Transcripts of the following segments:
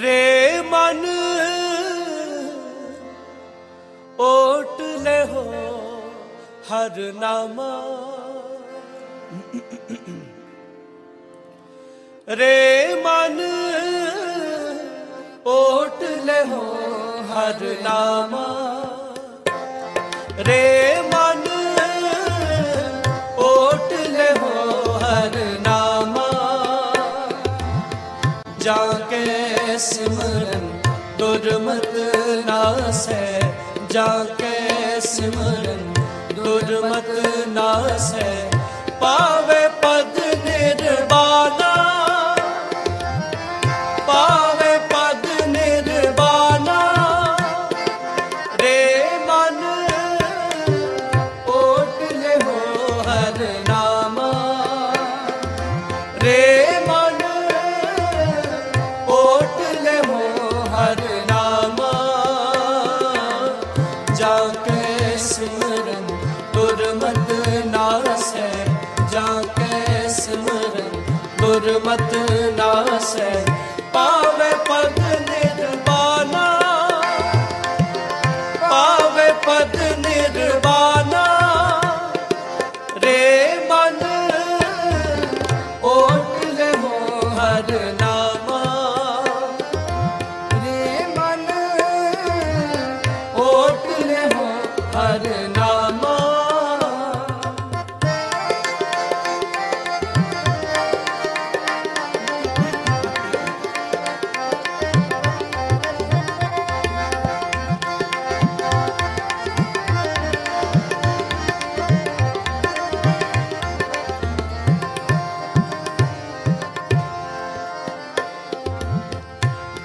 ਰੇ ਮਨ, ਓਟ ਲੈ ਹੋ ਹਰ ਨਾਮਾ। ਰੇ ਮਨ, ਓਟ ਲੈ ਹੋ ਹਰ ਨਾਮਾ। ਰੇ ਦੁਰਮਤ ਨਾਸੈ ਜਾ ਕੇ ਸਿਮਰਨ ਦੁਰਮਤ ਨਾਸੈ ਪਾ ਦੁਰਮਤ ਨਾਸੈ ਪਾਵੇ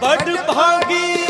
ਬੜ ਭਾਗੀ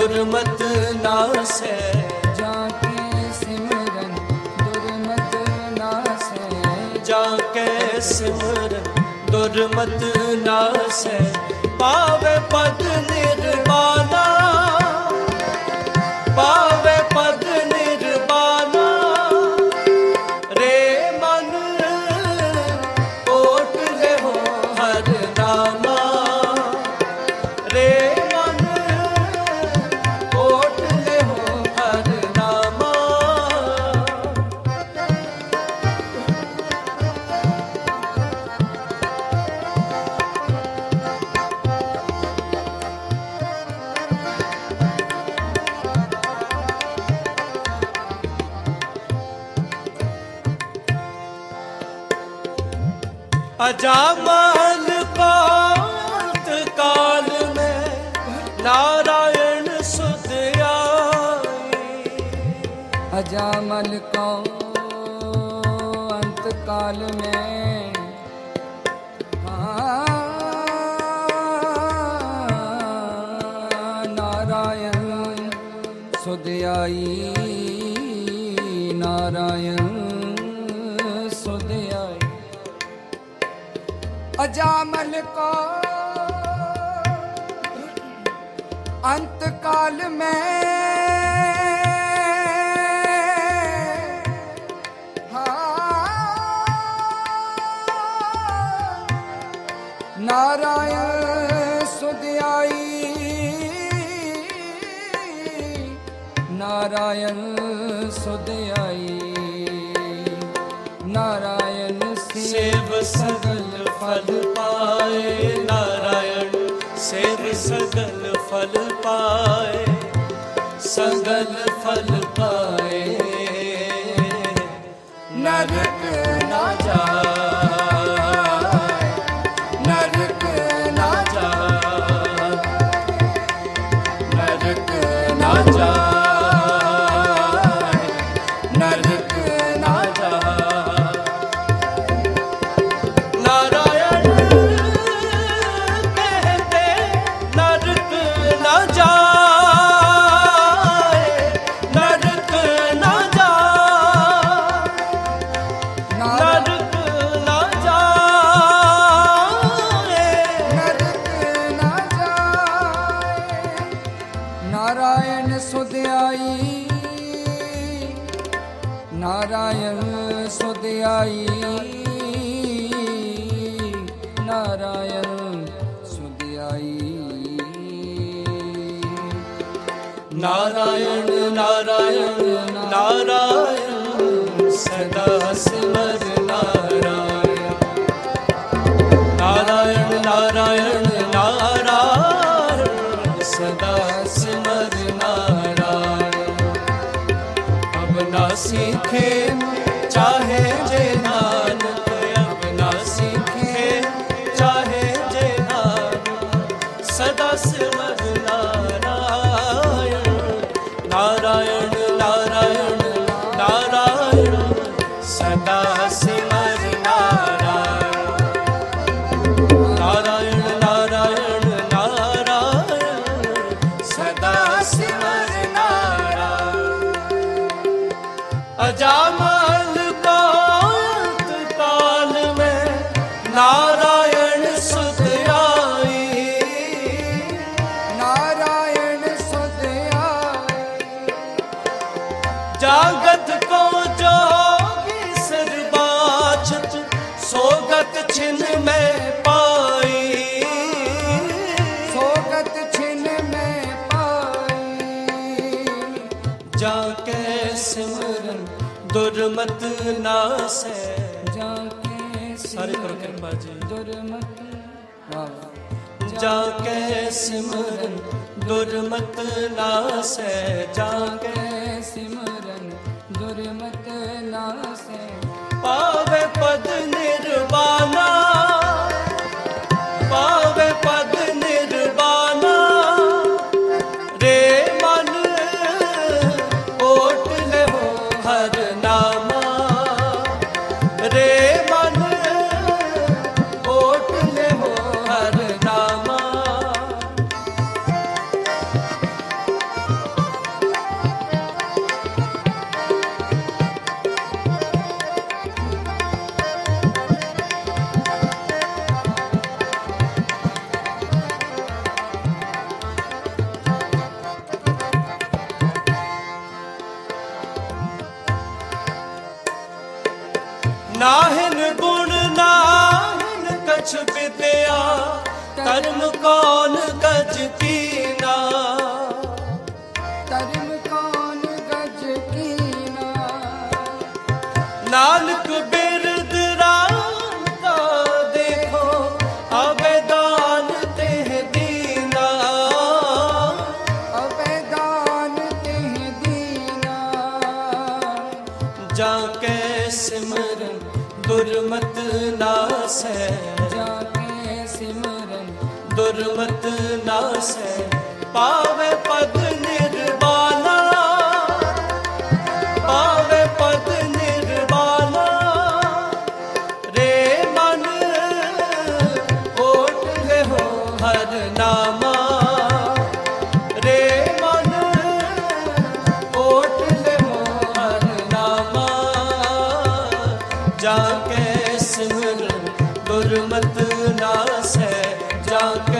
ਦੁਰਮਤ ਨਾਸੈ ਜਾ ਕੇ ਸਿਮਰਨ ਦੁਰਮਤ ਨਾਸੈ ਜਾ ਕੇ ਸਿਮਰਨ ਦੁਰਮਤ ਨਾਸੈ ਪਾਵੇ ਪਦ ਨਿਰਵਾਣਾ अजामल कांत काल में नारायण सुध आई अजामल को अंत काल में हाँ, नारायण सुदयाई नारायण ਅਜਾਮਲ ਕੋ। ਅੰਤ ਕਾਲ ਮੈਂ ਨਾਰਾਇਣ ਸੁਧਿਆਈ। ਨਾਰਾਇਣ ਸੁਧਿਆਈ। ਨਾਰਾਇਣ ਫਲ ਪਾਏ ਨਾਰਾਇਣ ਸੇਵ ਸਗਲ ਫਲ ਪਾਏ ਸਗਲ ਫਲ ਪਾਏ ਨਰਕ ਨਾਰਾਇਣ ਸੁਧਿਆਈ ਨਾਰਾਇਣ ਸੁਧਿਆਈ ਨਾਰਾਇਣ ਨਾਰਾਇਣ ਨਾਰਾਇਣ ਸਦਾ ਸਿਮਰ रखे चाहे ਜਾਗਤ ਕੋ ਜੋਗੀ ਸਰਬਾਛਤ ਸੋਗਤ ਛਿਨ ਮੈਂ ਪਾਈ। ਸੋਗਤ ਛਿਨ ਮੈਂ ਪਾਈ। ਜਾ ਕੇ ਸਿਮਰਨ ਦੁਰਮਤ ਨਾਸੈ ਜਾ ਕੇ ਸਾਰੇ ਕਰੋ ਕਿਰਪਾ ਜੀ। ਦੁਰਮਤ ਵਾਹ ਜਾ ਕੇ ਸਿਮਰਨ ਦੁਰਮਤ ਕਛ ਵਿਦਿਆ ਧਰਮ ਕੌਣ ਗਜ ਕੀਨਾ ਧਰਮ ਕੌਣ ਗਜ ਕੀਨਾ ਨਾਨਕ ਬਿਰਦ ਰਾਮ ਦਾ ਦੇਖੋ ਅਬੇਦਾਨ ਤੇ ਦੀਨਾ। ਅਬੈਦਾਨ ਤਿਹ ਦੀਨਾ। ਜਾ ਕੇ ਸਿਮਰਨ ਦੁਰਮਤ ਨਾਸੈ। ਕੇ ਸਿਮਰਨ, ਦੁਰਮਤ ਨਾਸੈ ਪਾਵੇ ਪਦ ਨਿਰਵਾਣਾ ਪਾਵੇ ਪਦ ਨਿਰਵਾਣਾ ਰੇ ਮਨ, ਓਟ ਲਹੋ ਹਰ ਨਾਮਾ। ਰੇ ਮਨ, ਓਟ ਲਹੋ ਹਰ ਨਾਮਾ। ਜਾ ਕੇ ਸਿਮਰਨ ਦੁਰਮਤ ਨਾਸੈ ਜਾ ਕੇ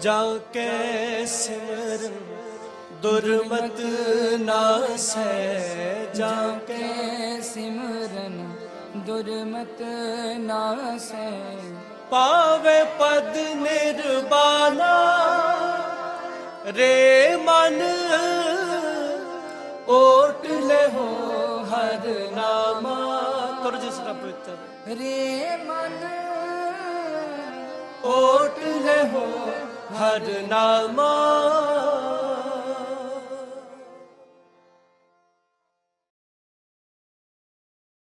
ਜਾ ਕੇ ਸਿਮਰਨ ਦੁਰਮਤ ਨਾਸੈ ਜਾ ਕੇ ਸਿਮਰਨ ਦੁਰਮਤ ਨਾਸੈ ਪਾਵੇ ਪਦ ਨਿਰਬਾਨਾ ਰੇ ਮਨ ਓਟ ਲਹੋ ਹਰ ਨਾਮਾ ਤੁਰ ਜਿਸ ਦਾ ਪਵਿੱਤਰ ਰੇ ਮਨ ਓਟ ਲਹੋ ਹਰ ਨਾਮਾ